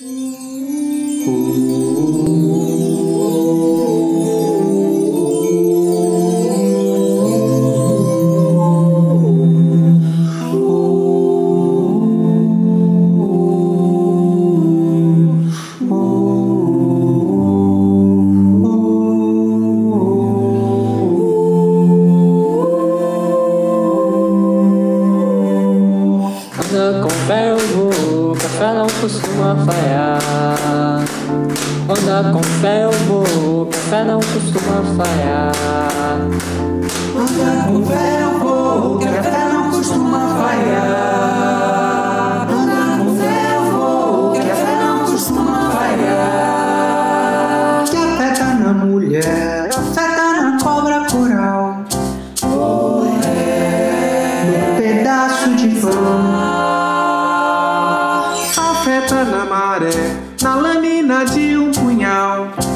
心。fé não costuma falhar. anda com fé eu vou, que a fé não costuma falhar. anda com fé eu vou, na lâmina de um punhal.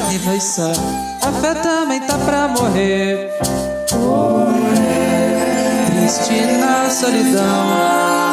na só A fé também tá pra morrer. Triste na solidão.